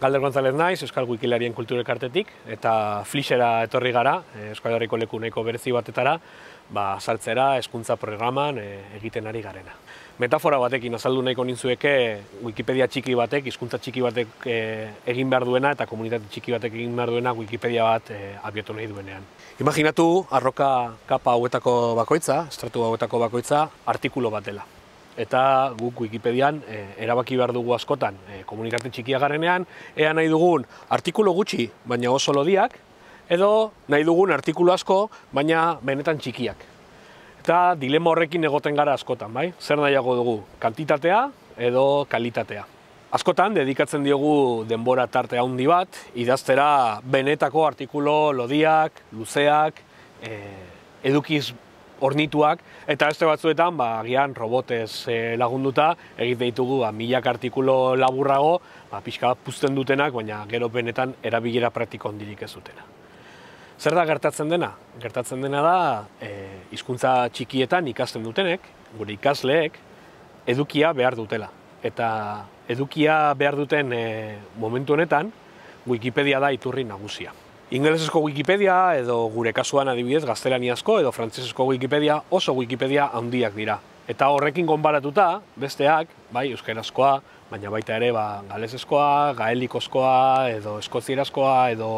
Galder González naiz, Euskal Wikilarien kultura elkartetik, eta Flixera etorri gara, eh, Euskal Herriko leku nahiko berezi batetara, ba, saltzera, hezkuntza programan e, egiten ari garena. Metafora batekin azaldu nahiko nintzueke Wikipedia txiki batek, hizkuntza txiki batek e, egin behar duena eta komunitate txiki batek egin behar duena Wikipedia bat e, abiatu nahi duenean. Imaginatu arroka kapa hauetako bakoitza, estratu hauetako bakoitza, artikulo bat dela eta guk Wikipedian e, erabaki behar dugu askotan e, komunikarte txikia garenean, ea nahi dugun artikulu gutxi, baina oso lodiak, edo nahi dugun artikulu asko, baina benetan txikiak. Eta dilema horrekin egoten gara askotan, bai? Zer nahiago dugu, kantitatea edo kalitatea. Askotan, dedikatzen diogu denbora tarte handi bat, idaztera benetako artikulo lodiak, luzeak, e, edukiz ornituak, eta beste batzuetan, ba, agian robotez e, lagunduta, egite ditugu ba, milak artikulo laburrago, ba, pixka bat puzten dutenak, baina gero benetan erabilera praktiko ondirik ez dutena. Zer da gertatzen dena? Gertatzen dena da, e, hizkuntza txikietan ikasten dutenek, gure ikasleek, edukia behar dutela. Eta edukia behar duten e, momentu honetan, Wikipedia da iturri nagusia. Ingelesezko Wikipedia edo gure kasuan adibidez gaztelaniazko edo frantsesezko Wikipedia oso Wikipedia handiak dira. Eta horrekin konparatuta, besteak, bai, euskerazkoa, baina baita ere ba, galesezkoa, gaelikozkoa, edo eskozierazkoa, edo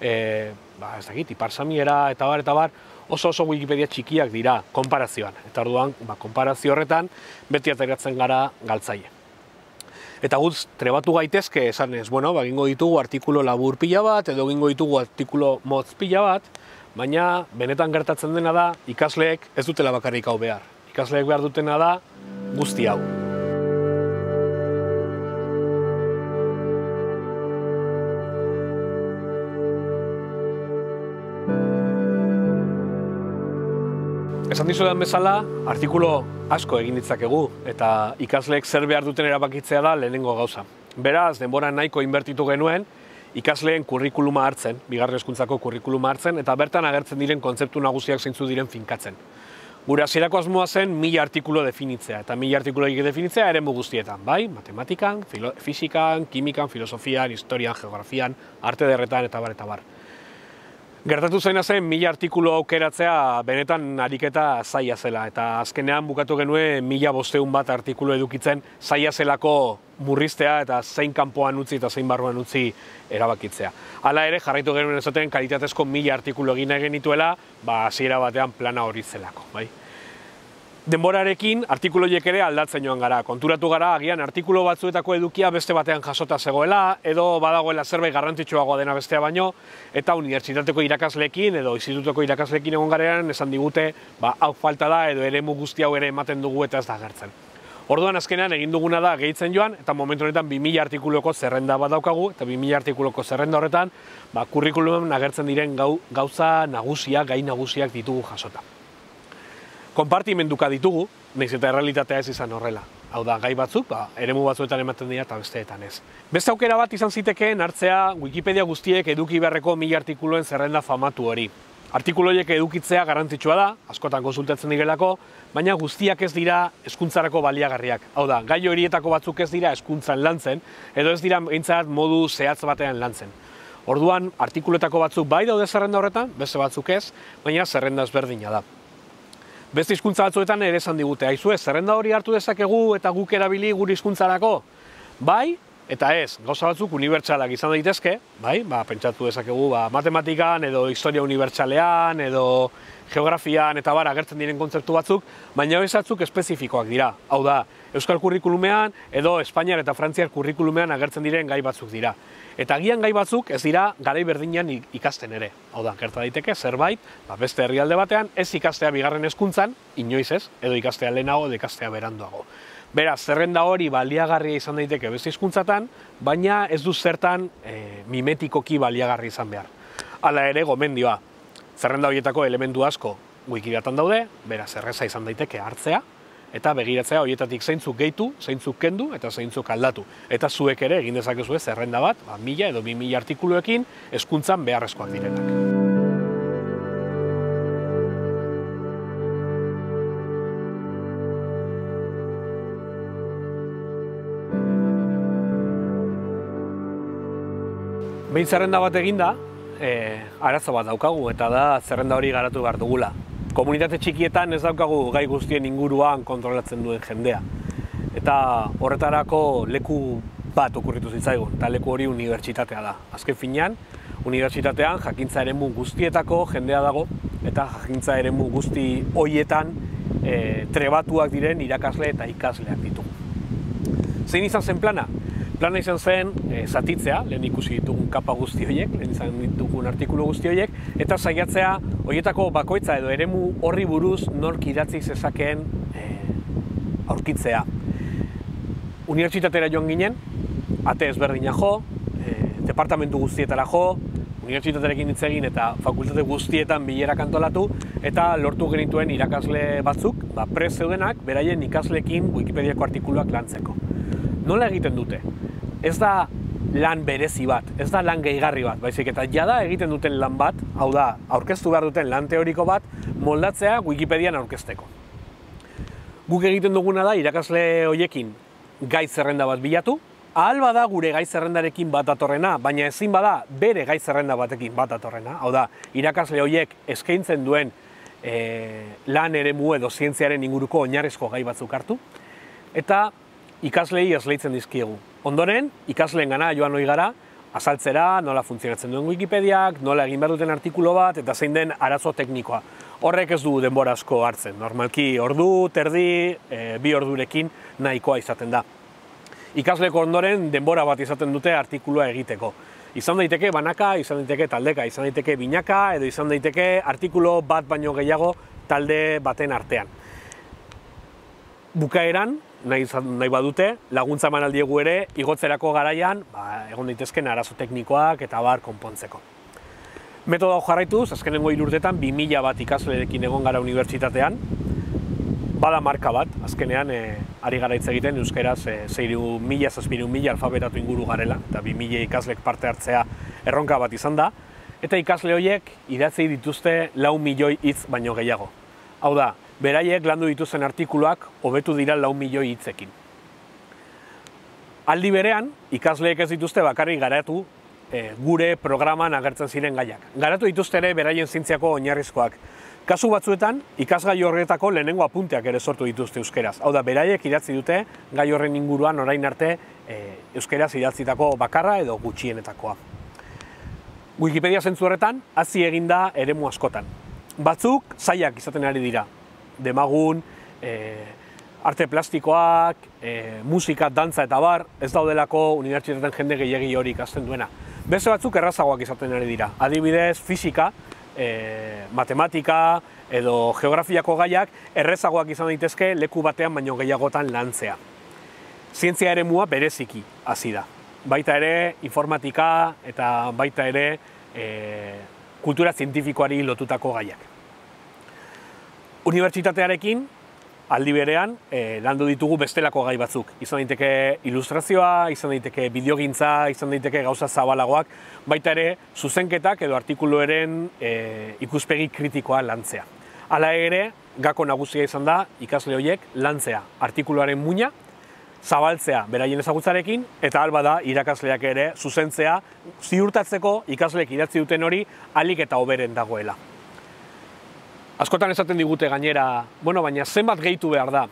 e, ba, ez dakit, iparsamiera, eta bar, eta bar, oso oso Wikipedia txikiak dira konparazioan. Eta orduan, ba, konparazio horretan, beti ateratzen gara galtzaile. Eta gutz, trebatu gaitezke esan ez, bueno, ba, gingo ditugu artikulo labur pila bat, edo gingo ditugu artikulo motz pila bat, baina benetan gertatzen dena da, ikasleek ez dutela bakarrik hau behar. Ikasleek behar dutena da, guzti hau. Esan dizudan bezala, artikulo asko egin ditzakegu eta ikasleek zer behar duten erabakitzea da lehenengo gauza. Beraz, denbora nahiko inbertitu genuen, ikasleen kurrikuluma hartzen, bigarren eskuntzako kurrikuluma hartzen, eta bertan agertzen diren kontzeptu nagusiak zeintzu diren finkatzen. Gure hasierako asmoa zen mila artikulo definitzea, eta mila artikulo egin definitzea eren guztietan, bai? Matematikan, fisikan, kimikan, filosofian, historian, geografian, arte derretan, eta bar, eta bar. Gertatu zaina zen, mila artikulu aukeratzea benetan ariketa zaila zela, eta azkenean bukatu genuen mila bosteun bat artikulu edukitzen zaila zelako murriztea eta zein kanpoan utzi eta zein barruan utzi erabakitzea. Hala ere, jarraitu genuen ezaten kalitatezko mila artikulu egin genituela, ba, hasiera batean plana hori zelako, bai? Denborarekin artikuloiek ere aldatzen joan gara. Konturatu gara, agian artikulo batzuetako edukia beste batean jasota zegoela, edo badagoela zerbait garrantzitsuagoa dena bestea baino, eta unibertsitateko irakaslekin edo institutoko irakaslekin egon garean esan digute, ba, hau falta da edo ere guzti hau ere ematen dugu eta ez da gertzen. Orduan azkenean egin duguna da gehitzen joan, eta momentu honetan 2000 artikuloko zerrenda bat daukagu, eta 2000 artikuloko zerrenda horretan, ba, kurrikulumen agertzen diren gau, gauza nagusiak, gai nagusiak ditugu jasota konpartimenduka ditugu, nahiz eta errealitatea ez izan horrela. Hau da, gai batzuk, ba, eremu batzuetan ematen dira eta besteetan ez. Beste aukera bat izan zitekeen hartzea Wikipedia guztiek eduki beharreko mila artikuluen zerrenda famatu hori. Artikuloiek edukitzea garrantzitsua da, askotan konsultatzen direlako, baina guztiak ez dira eskuntzarako baliagarriak. Hau da, gai horietako batzuk ez dira eskuntzan lantzen, edo ez dira eintzat modu zehatz batean lantzen. Orduan, artikuletako batzuk bai daude zerrenda horretan, beste batzuk ez, baina zerrenda ezberdina da. Beste hizkuntza batzuetan ere esan digute, aizu ez, zerrenda hori hartu dezakegu eta guk erabili gure hizkuntzarako. Bai, eta ez, gauza batzuk unibertsalak izan daitezke, bai, ba, pentsatu dezakegu ba, matematikan edo historia unibertsalean edo geografian eta bar agertzen diren kontzeptu batzuk, baina ez batzuk espezifikoak dira. Hau da, Euskal kurrikulumean edo Espainiar eta Frantziar kurrikulumean agertzen diren gai batzuk dira. Eta agian gai batzuk ez dira garai berdinean ikasten ere. Hau da, gerta daiteke zerbait, ba, beste herrialde batean ez ikastea bigarren hezkuntzan, inoiz ez, edo ikastea lehenago edo ikastea beranduago. Beraz, zerrenda hori baliagarria izan daiteke beste hizkuntzatan, baina ez du zertan e, mimetikoki baliagarri izan behar. Hala ere, gomendioa, zerrenda horietako elementu asko wikidatan daude, beraz, erreza izan daiteke hartzea, eta begiratzea horietatik zeintzuk gehitu, zeintzuk kendu eta zeintzuk aldatu. Eta zuek ere egin dezakezu ez zerrenda bat, ba, mila edo bi mila artikuluekin eskuntzan beharrezkoak direnak. Behin zerrenda bat eginda, e, arazo bat daukagu eta da zerrenda hori garatu behar dugula. Komunitate txikietan ez daukagu gai guztien inguruan kontrolatzen duen jendea. Eta horretarako leku bat okurritu zitzaigun, eta leku hori unibertsitatea da. Azken finean, unibertsitatean jakintza eremu guztietako jendea dago, eta jakintza eremu guzti hoietan e, trebatuak diren irakasle eta ikasleak ditugu. Zein izan zen plana? Plana izan zen e, zatitzea, lehen ikusi ditugun kapa guzti horiek, lehen izan ditugun artikulu guzti horiek, eta saiatzea horietako bakoitza edo eremu horri buruz nork idatzi zezakeen e, aurkitzea. Unibertsitatera joan ginen, ate ezberdina jo, e, departamentu guztietara jo, unibertsitaterekin hitz egin eta fakultate guztietan bilera kantolatu eta lortu genituen irakasle batzuk, ba, prez zeudenak, beraien ikaslekin Wikipediako artikuluak lantzeko. Nola egiten dute? ez da lan berezi bat, ez da lan gehigarri bat, baizik eta jada egiten duten lan bat, hau da, aurkeztu behar duten lan teoriko bat, moldatzea Wikipedian aurkezteko. Guk egiten duguna da, irakasle hoiekin gai zerrenda bat bilatu, ahal bada gure gai zerrendarekin bat atorrena, baina ezin bada bere gai zerrenda batekin bat atorrena, hau da, irakasle hoiek eskaintzen duen e, lan ere mu edo zientziaren inguruko oinarrizko gai batzuk hartu, eta ikaslei esleitzen dizkiegu. Ondoren, ikasleen gana joan hori gara, azaltzera, nola funtzionatzen duen Wikipediak, nola egin behar duten artikulo bat, eta zein den arazo teknikoa. Horrek ez du denbora asko hartzen. Normalki ordu, terdi, e, bi ordurekin nahikoa izaten da. Ikasleko ondoren denbora bat izaten dute artikulua egiteko. Izan daiteke banaka, izan daiteke taldeka, izan daiteke binaka, edo izan daiteke artikulo bat baino gehiago talde baten artean. Bukaeran, nahi, nahi badute, laguntza eman aldiegu ere, igotzerako garaian, ba, egon daitezken arazo teknikoak eta bar konpontzeko. Metodo hau jarraituz, azkenengo ilurtetan, 2000 bat ikaslerekin egon gara unibertsitatean, bada marka bat, azkenean, e, ari gara hitz egiten, euskeraz, e, zeiru mila, zazpiru mila alfabetatu inguru garela, eta 2000 ikaslek parte hartzea erronka bat izan da, eta ikasle horiek idatzei dituzte lau milioi hitz baino gehiago. Hau da, beraiek landu dituzen artikuluak hobetu dira lau milioi hitzekin. Aldi berean, ikasleek ez dituzte bakarrik garatu e, gure programan agertzen ziren gaiak. Garatu dituzte ere beraien zintziako oinarrizkoak. Kasu batzuetan, ikasgai horretako lehenengo apunteak ere sortu dituzte euskeraz. Hau da, beraiek idatzi dute gai horren inguruan orain arte e, euskeraz idatzitako bakarra edo gutxienetakoa. Wikipedia zentzu horretan, hazi eginda eremu askotan. Batzuk, zaiak izaten ari dira, demagun, e, arte plastikoak, e, musika, dantza eta bar, ez daudelako unibertsitaten jende gehiagi hori ikasten duena. Beste batzuk errazagoak izaten ari dira. Adibidez, fisika, e, matematika edo geografiako gaiak errezagoak izan daitezke leku batean baino gehiagotan lantzea. Zientzia ere mua bereziki hasi da. Baita ere informatika eta baita ere e, kultura zientifikoari lotutako gaiak. Unibertsitatearekin, aldi berean, e, landu ditugu bestelako gai batzuk. Izan daiteke ilustrazioa, izan daiteke bideogintza, izan daiteke gauza zabalagoak, baita ere, zuzenketak edo artikulueren e, ikuspegi kritikoa lantzea. Hala ere, gako nagusia izan da, ikasle horiek lantzea artikuluaren muina, zabaltzea beraien ezagutzarekin, eta alba da, irakasleak ere zuzentzea, ziurtatzeko ikasleek idatzi duten hori, alik eta oberen dagoela. Askotan esaten digute gainera, bueno, baina zenbat gehitu behar da.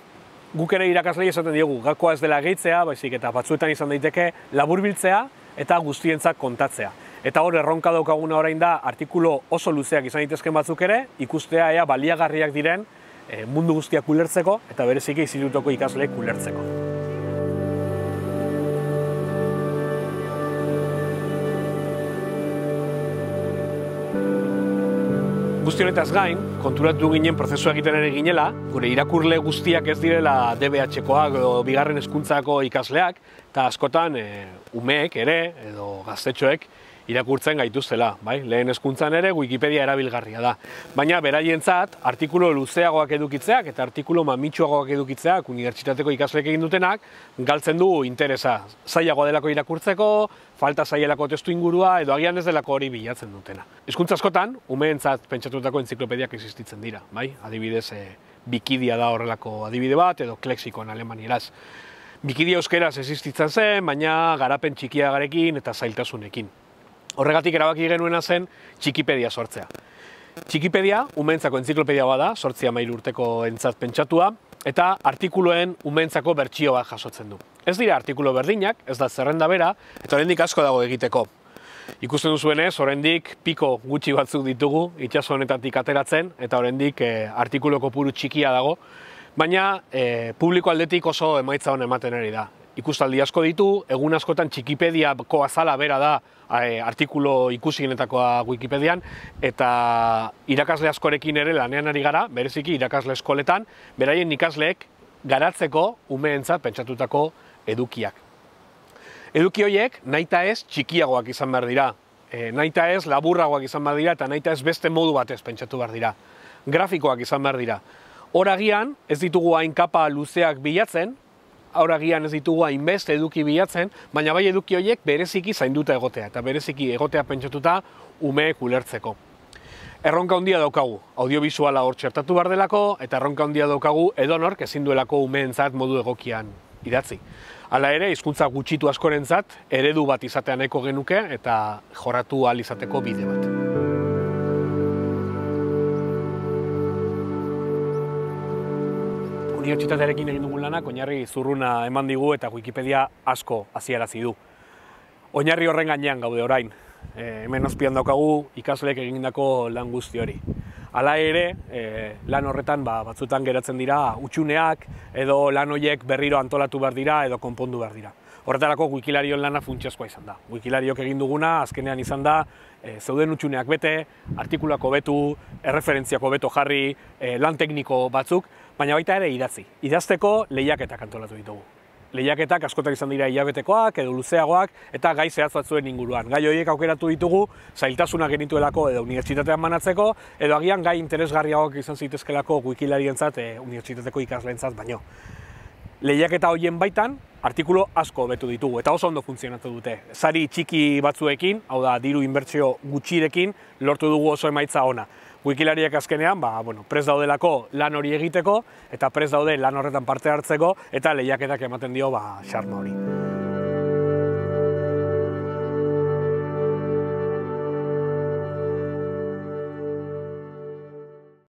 Guk ere irakaslei esaten diegu, gakoa ez dela gehitzea, baizik eta batzuetan izan daiteke laburbiltzea eta guztientzak kontatzea. Eta hor erronka daukaguna orain da artikulu oso luzeak izan daitezken batzuk ere, ikustea ea baliagarriak diren eh, mundu guztiak ulertzeko eta bereziki izilutoko ikasleek ulertzeko. Guzti honetaz gain, konturatu ginen prozesua egiten ere ginela, gure irakurle guztiak ez direla DBH-koak edo bigarren hezkuntzako ikasleak, eta askotan e, umeek ere, edo gaztetxoek, irakurtzen gaituztela, bai? Lehen hezkuntzan ere Wikipedia erabilgarria da. Baina beraientzat artikulu luzeagoak edukitzeak eta artikulu mamitsuagoak edukitzeak unibertsitateko ikasleek egin dutenak galtzen du interesa. Zailagoa delako irakurtzeko, falta zaielako testu ingurua edo agian ez delako hori bilatzen dutena. Hizkuntza askotan umeentzat pentsatutako entziklopediak existitzen dira, bai? Adibidez, e, Wikidia da horrelako adibide bat edo Klexikon alemanieraz. Wikidia euskeraz existitzen zen, baina garapen txikiagarekin eta zailtasunekin. Horregatik erabaki genuena zen txikipedia sortzea. Txikipedia, umentzako entziklopedia bada, sortzi amairu urteko entzat pentsatua, eta artikuloen umentzako bertsio bat jasotzen du. Ez dira artikulo berdinak, ez da zerrenda bera, eta oraindik asko dago egiteko. Ikusten duzuenez, oraindik piko gutxi batzuk ditugu itsaso honetatik ateratzen eta oraindik e, artikulu kopuru txikia dago, baina e, publiko aldetik oso emaitza hon ematen ari da. Ikustaldi asko ditu, egun askotan txikipediako azala bera da e, artikulo ikusienetakoa Wikipedian, eta irakasle askorekin ere lanean ari gara, bereziki irakasle eskoletan, beraien ikasleek garatzeko umeentzat pentsatutako edukiak. Eduki horiek naita ez txikiagoak izan behar dira. E, naita ez laburragoak izan behar dira eta naita ez beste modu batez pentsatu behar dira. Grafikoak izan behar dira. Horagian ez ditugu hain kapa luzeak bilatzen, horagian ez ditugu hain beste eduki bilatzen, baina bai eduki horiek bereziki zainduta egotea eta bereziki egotea pentsatuta ume ulertzeko. Erronka handia daukagu, audiovisuala hor txertatu behar delako, eta erronka handia daukagu edonork ezin duelako umeentzat modu egokian idatzi. Hala ere, hizkuntza gutxitu askorentzat eredu bat izatea nahiko genuke eta jorratu ahal izateko bide bat. Unibertsitatearekin egin dugun lanak oinarri zurruna eman digu eta Wikipedia asko hasierazi du. Oinarri horren gainean gaude orain. E, hemen azpian daukagu ikasleek egindako lan guzti hori. Hala ere, e, lan horretan ba, batzutan geratzen dira utxuneak edo lan horiek berriro antolatu behar dira edo konpondu behar dira. Horretarako wikilarion lana funtsiozkoa izan da. Wikilariok egin duguna azkenean izan da e, zeuden utxuneak bete, artikulako betu, erreferentziako beto jarri, e, lan tekniko batzuk, baina baita ere idatzi. Idazteko lehiaketak antolatu ditugu lehiaketak askotan izan dira hilabetekoak edo luzeagoak eta gai zehatz batzuen inguruan. Gai horiek aukeratu ditugu zailtasuna genituelako edo unibertsitatean manatzeko edo agian gai interesgarriagoak izan zitezkelako wikilarientzat e, unibertsitateko ikasleentzat baino. Lehiaketa horien baitan, artikulu asko betu ditugu eta oso ondo funtzionatu dute. Sari txiki batzuekin, hau da, diru inbertsio gutxirekin, lortu dugu oso emaitza ona. Wikilariak azkenean, ba, bueno, prez daudelako lan hori egiteko, eta prez daude lan horretan parte hartzeko, eta lehiaketak ematen dio ba, xarma hori.